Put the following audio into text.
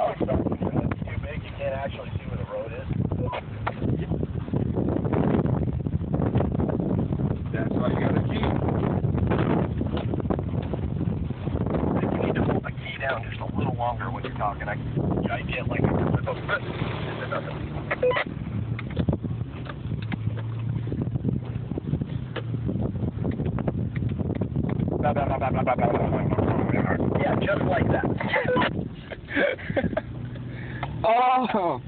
Oh, it's not it's too big. You can't actually see where the road is. That's why you got a key. If you need to hold the key down just a little longer when you're talking, I, I get like a little. Yeah, just like that. oh.